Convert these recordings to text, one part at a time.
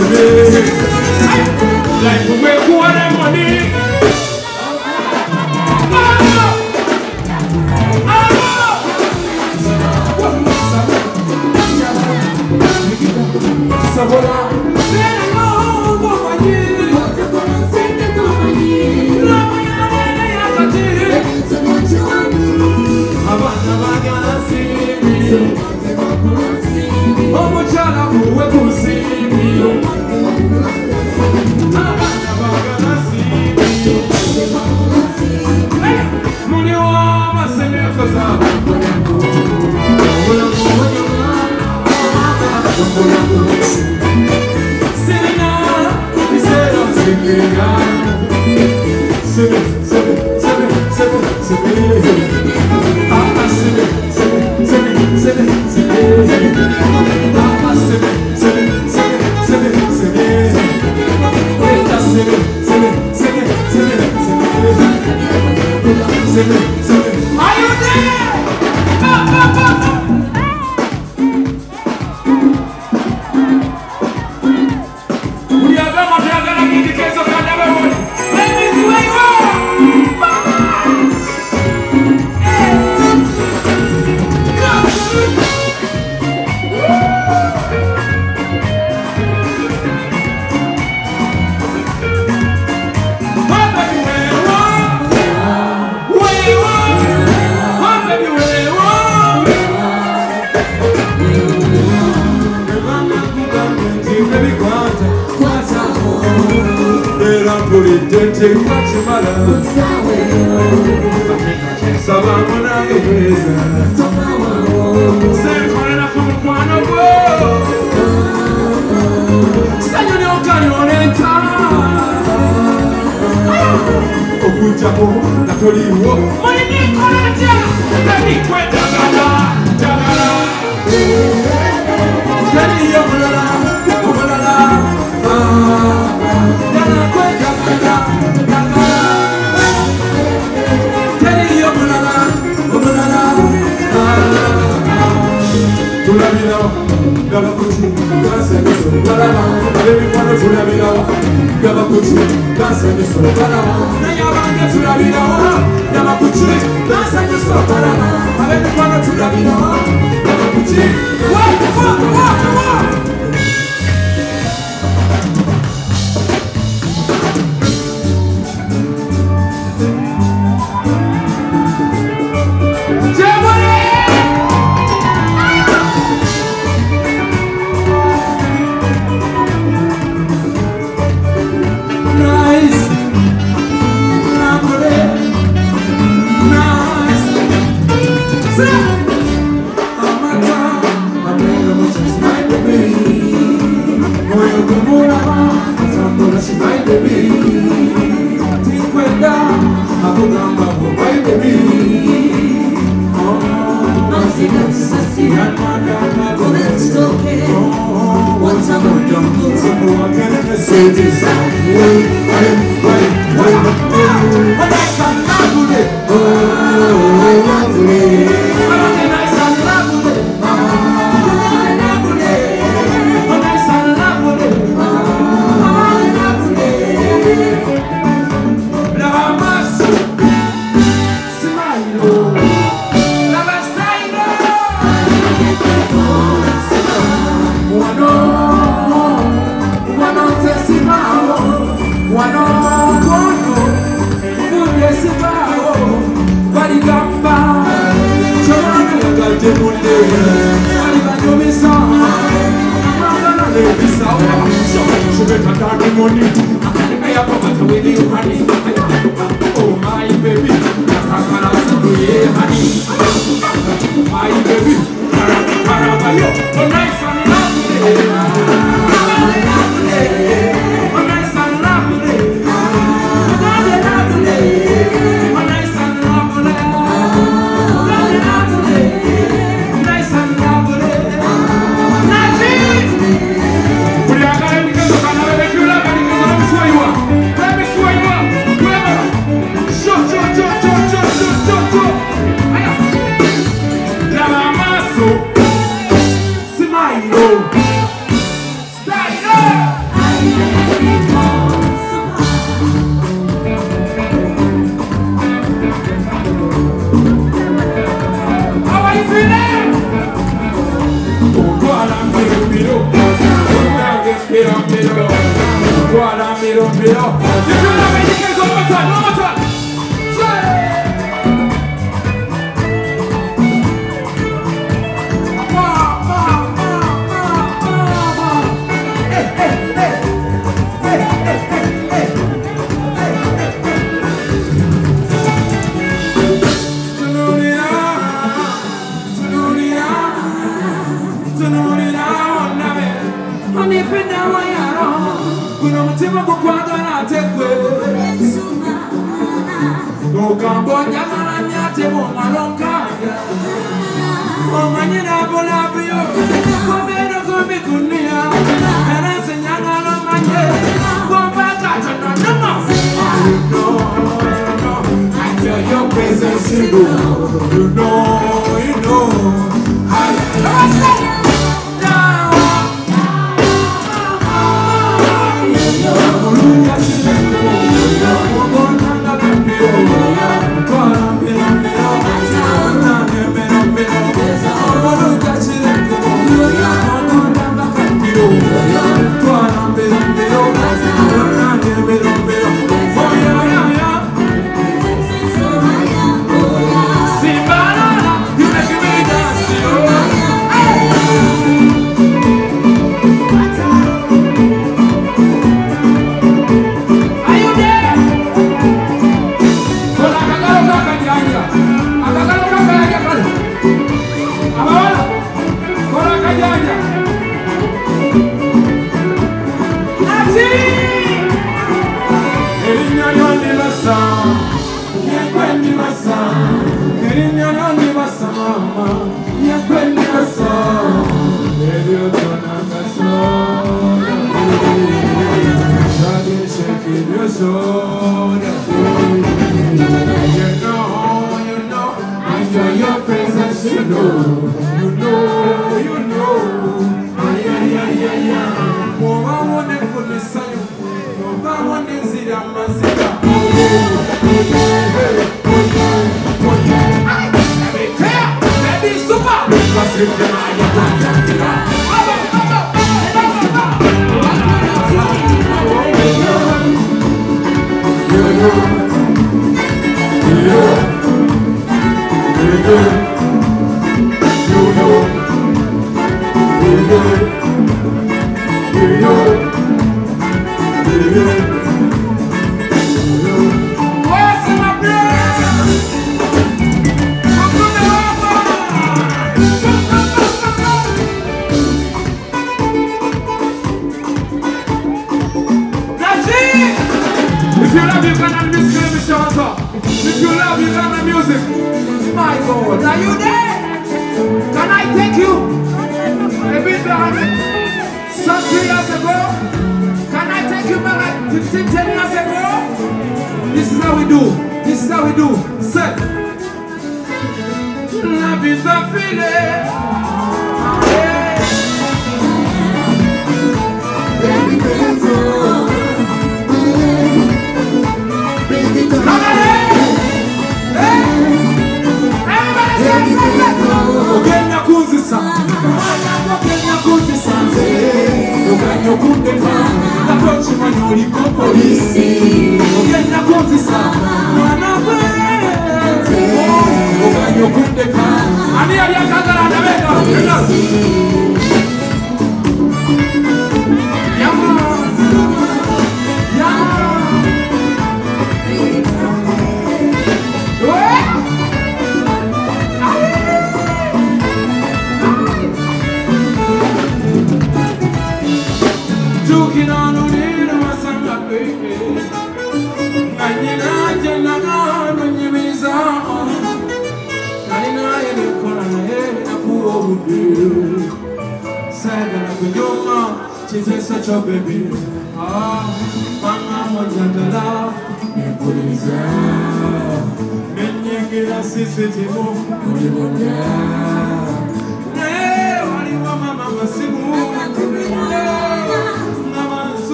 receber. Chekwache mala Msawe yo Saba mwana egreza Toma wao Se mwana na kumkwana wao Sanyo ni okani onenta Okuja po natoli wo Mwani ni konaja Ndani kwe dagala Dagala Ndani yo mulala Mulala Ah balama ebifano tulabirawa yabakucule bansanyuso balama nayabange tulabirawa yabakucule bansanyuso balama abebifano tulabirawa yabakucule Oh mbiro Sempre na área,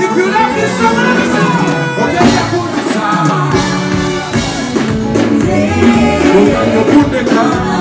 You could have been someone else. Okay, yeah, put it down.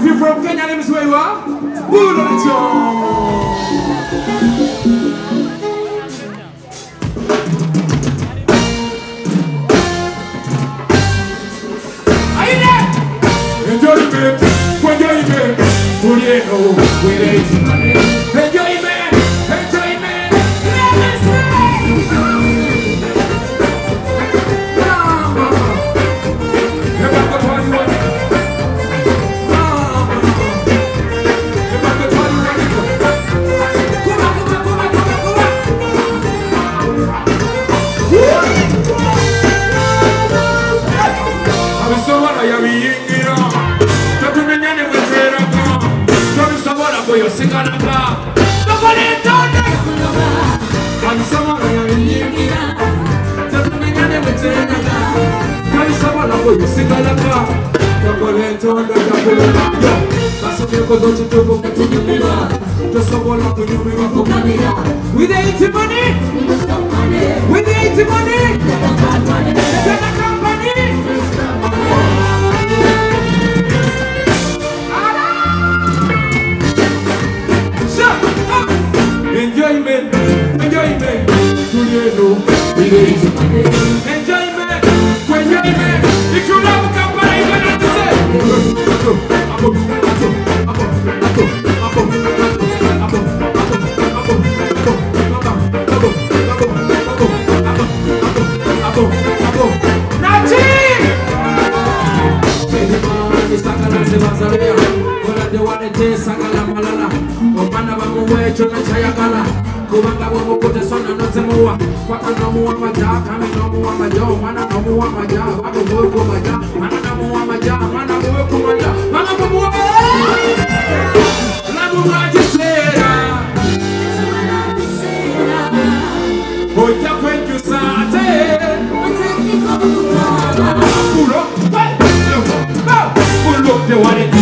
If you're from Kenya, let me swear you are. Budo yako isigala ka kakole entonda kakulumayo kasomekozo kituufu kutunyumira tosobola kunyumirwa kukamira with eighty money. With eighty money. Tena kampani Enjoyment, enjoyment, to you know, it is enjoyment, enjoyment. Sakala malala, omana bakuwe chona chayakala kubanga bwemukutesa ono nozimuwa paka nomuwa amaja kame nomuwa amaja omwana nomuwa amaja baka muwe ku maja mwana nomuwa amaja mwana muwe ku maja mwana mumuwe labu bwa kiseera ojja kwenjusa ate Pull up, pull up, pull up the wallet.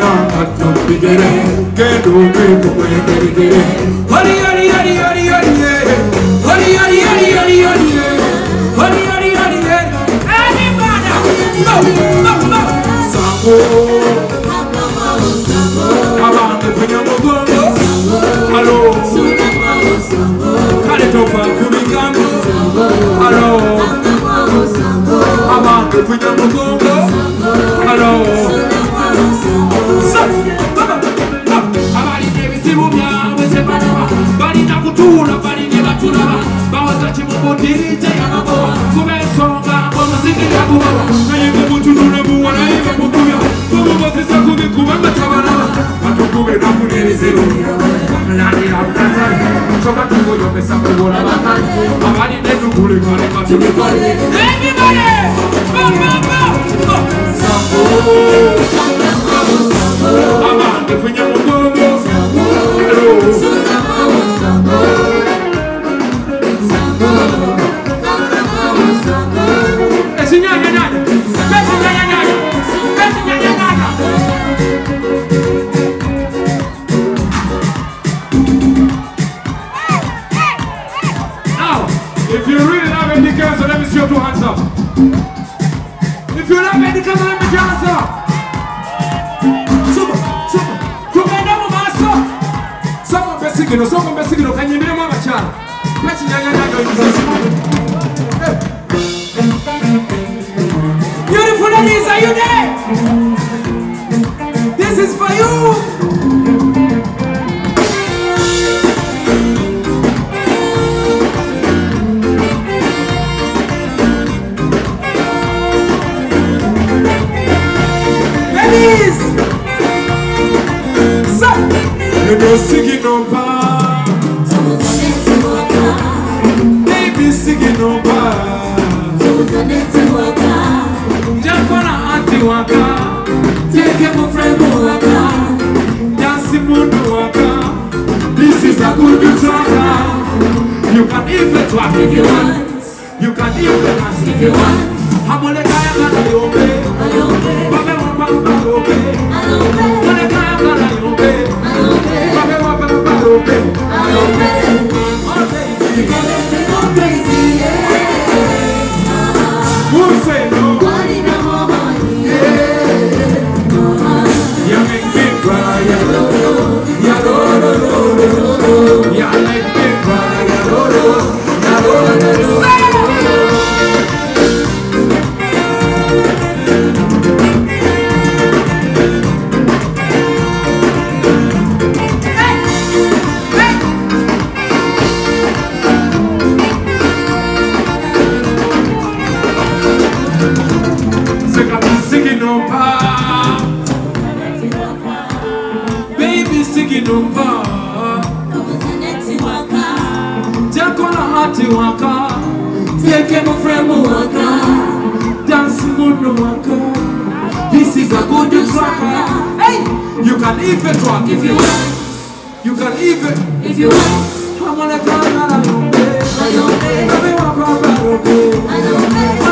na kattu bidere ke dobe dobe dere dere hari hari hari hari hari hari hari hari hari hari hari hari hari hari anibada no no no sako abantu kwenye mugongo halo kale toka kubigambo halo kutuula balinega tulaba bawoza kimubudirije yanagowa kuba ensonga omuzigira gubawa naye kubi amor. Esse is for you. You can even drop if you want. You can even if you want. I'm gonna come out of your bed. I don't care. Everyone come out of. I don't care.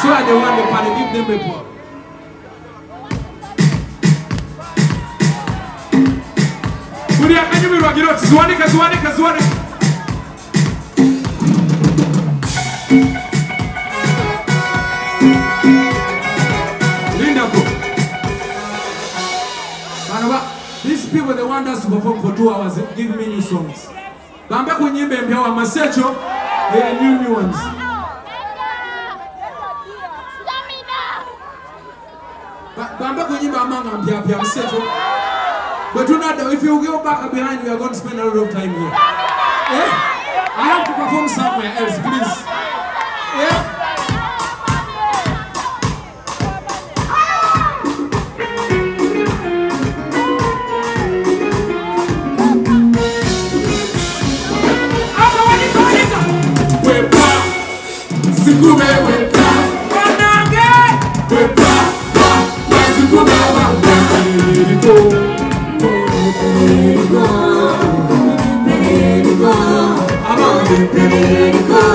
swear they want the party, give them a pop. Kuria kanyumi rwa giroti, zuwanika, zuwanika, zuwanika. Uganda to perform for two hours. Give me new songs. Bamba kunyimba embyawa masecho. They are new new ones. Bamba kunyimba amanga mbyapya masecho. But you know, if you go back behind, we are going to spend a lot of time here. Yeah? I have to perform somewhere else, please. Yeah? Pretty good.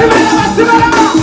acelera, acelera!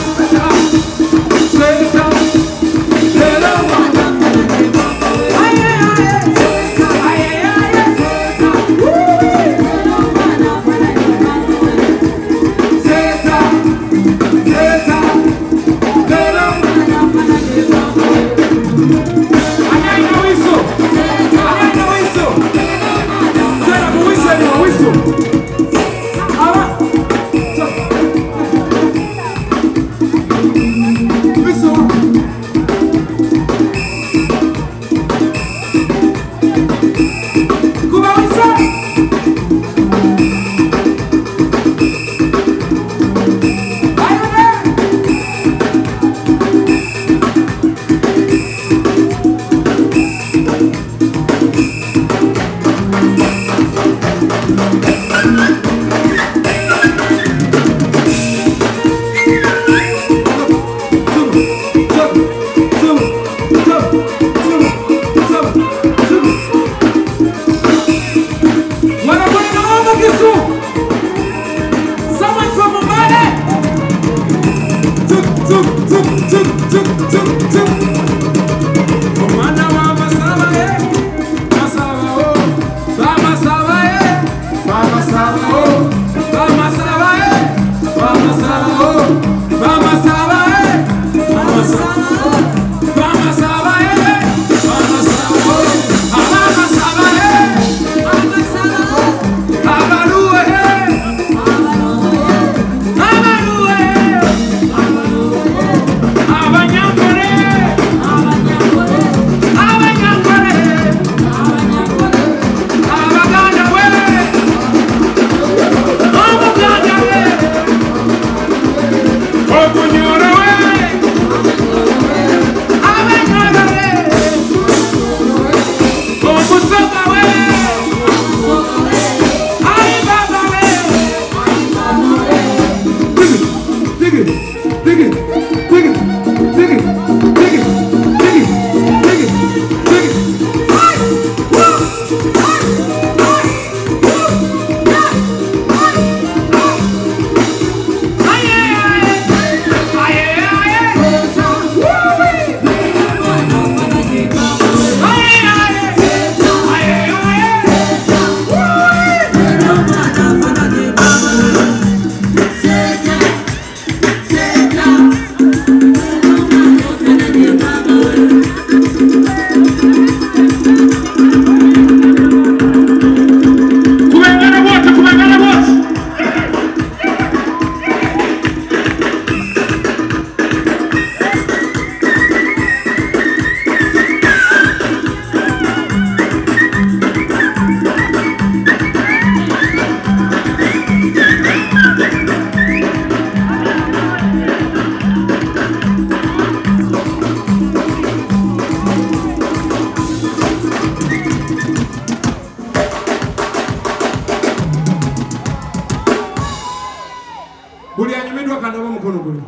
buli anyumiddwa kanaba mukono guno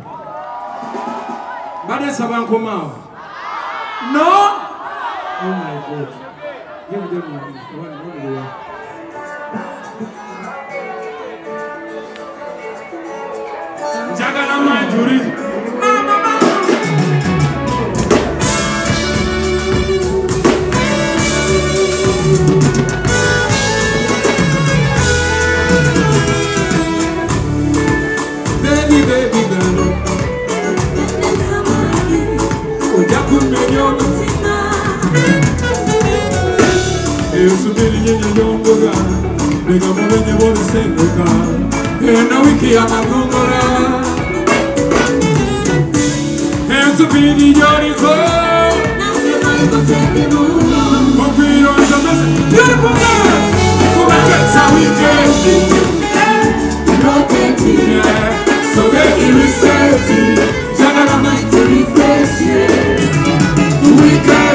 mbadde nsaba nkomaawo no! Oh my god. Givujamulwa njagala manjurizo nyenyenyongoga Lega de bole sengoka Ena wiki ya magungola Enso pidi yoriko Mopiro jamese Yorikoga Kubaketsa wikendi Protect you. So get you safety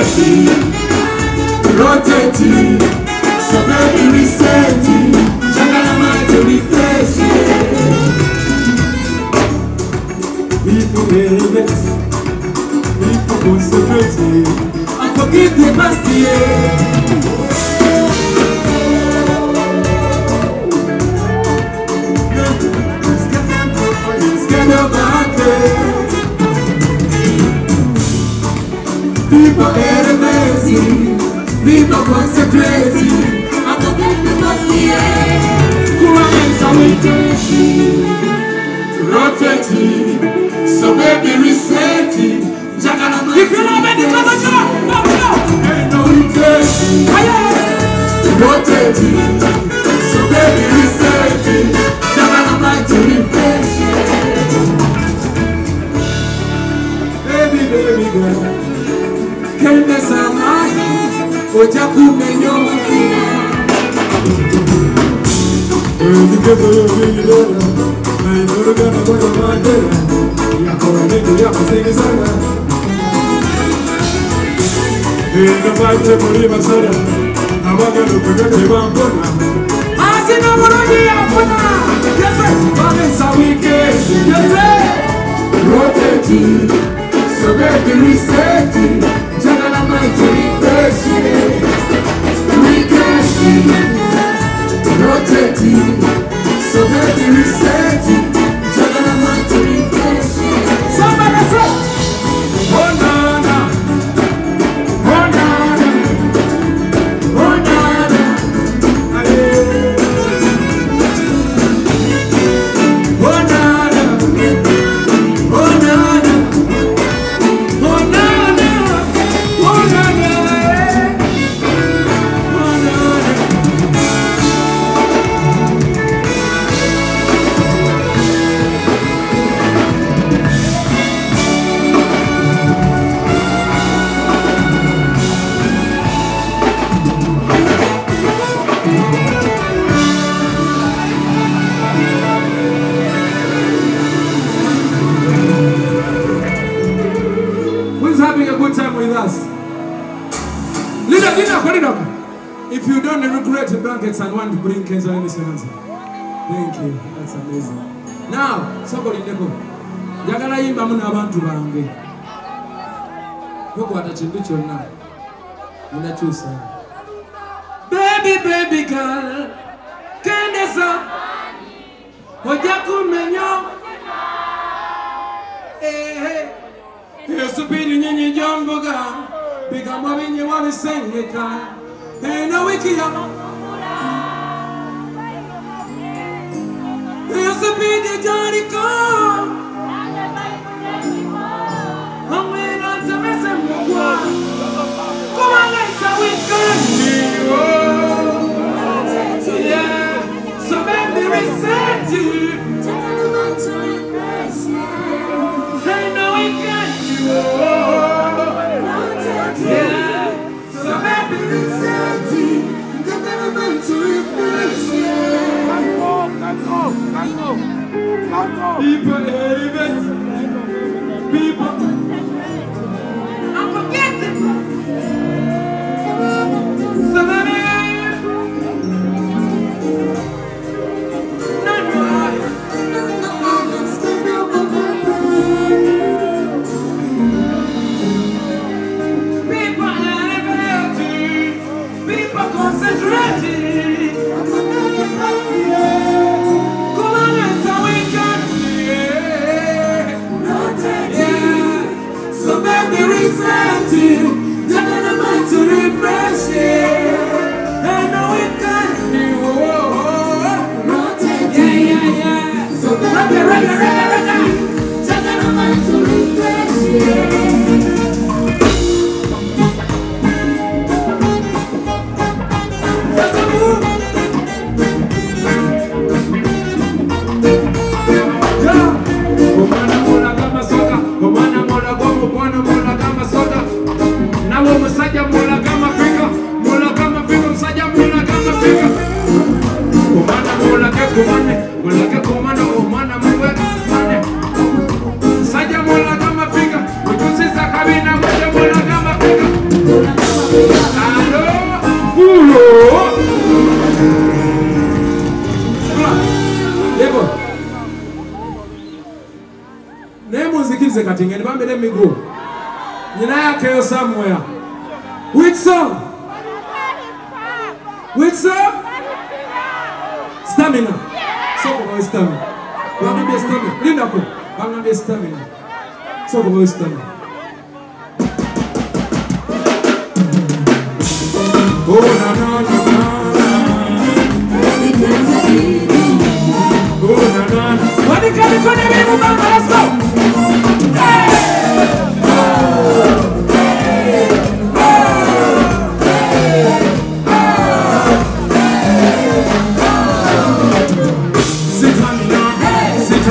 Rotating, rotating, so baby resetting, jangala mind to refresh. People believe it, people concentrate, and forgive the past. people very lazy, people concentrating, and the people here, who are examining, rotating, so baby resetting, Jaganama. If you know me, the cover job, no, no. Ain't no rotation, rotating, so baby resetting, Jaganama to refresh. Baby, baby girl. kende samani Koja kumenyo Thank you. sauveur de lui seti njagala maiti lifeshile wikeshile noteti sauveur de lui seti many regretted blankets and want to bring cancer in this answer. Thank you. That's amazing. Now, somebody neko. Yagala yimba muna abantu bange. Yokwata kintu kyonna. Munakyusa. Baby, baby girl. Kendesa. Ojja kumenya. Ehe. Esubiri nyinyi gy'ombuga. Bigambwa binyimwa bisengeka. Eno wiki ya esubiri gyaliko Il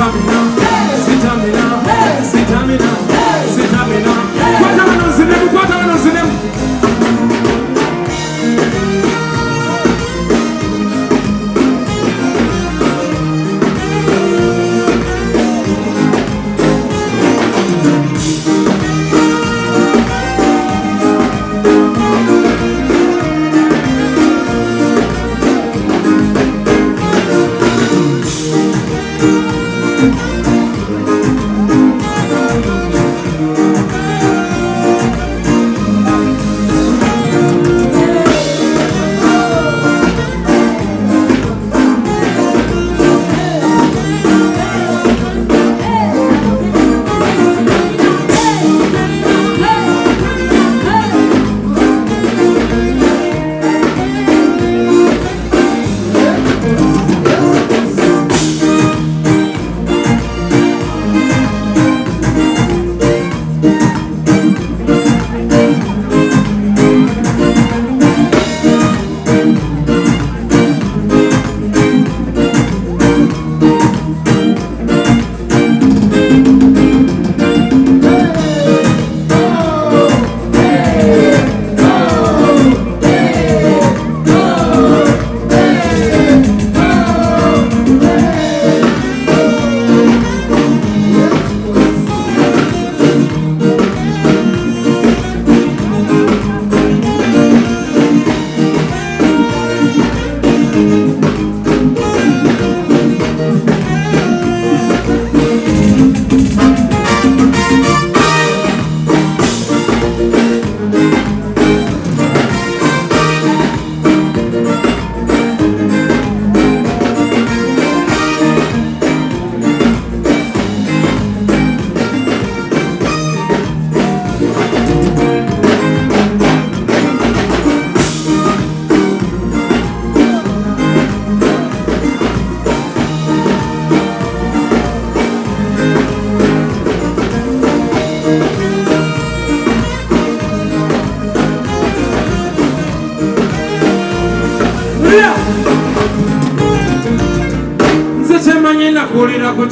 coming off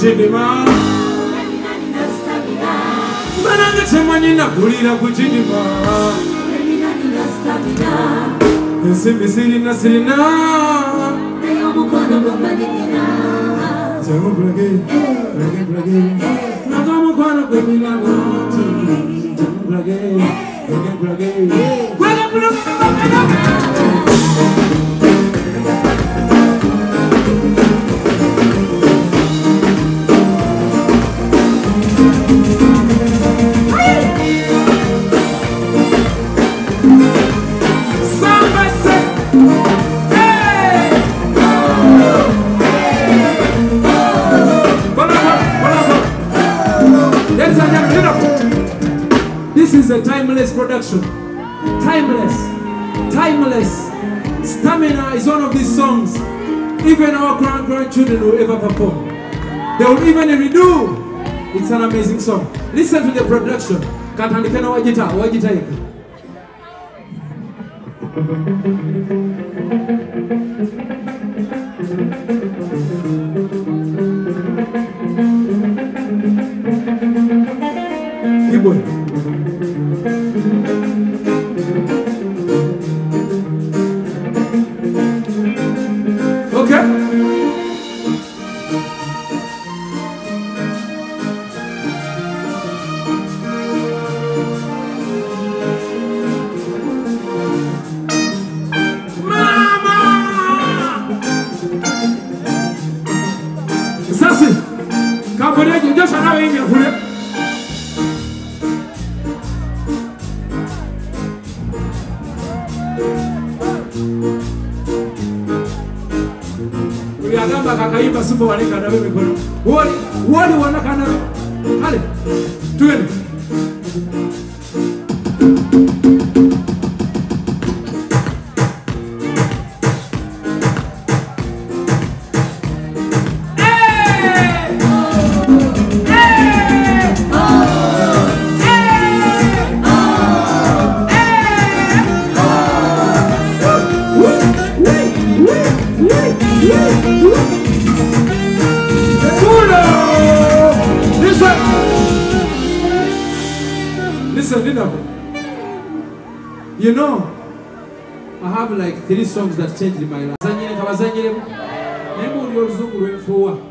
kukidima mba nange kyemanyi nakulira kukidima ensimbi sirina sirina. They will even redo. It's an amazing song. Listen to the production. Can't handle it. wajita, wajita yake. songs that changed my life. Bazanyire nga bazanyiremu naye muwulira oluzungu lwenfuuwa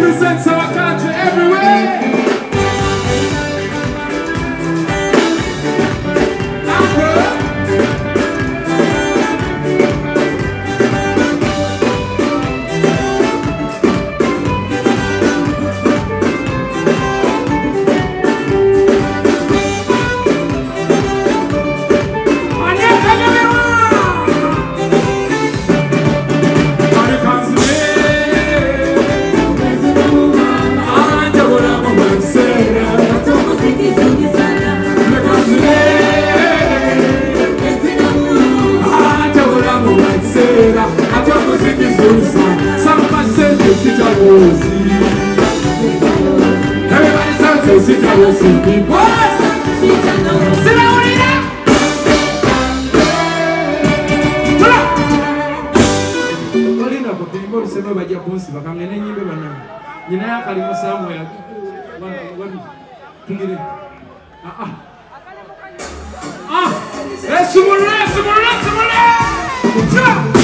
represents our country everywhere. Simone, Simone, Simone! Simone!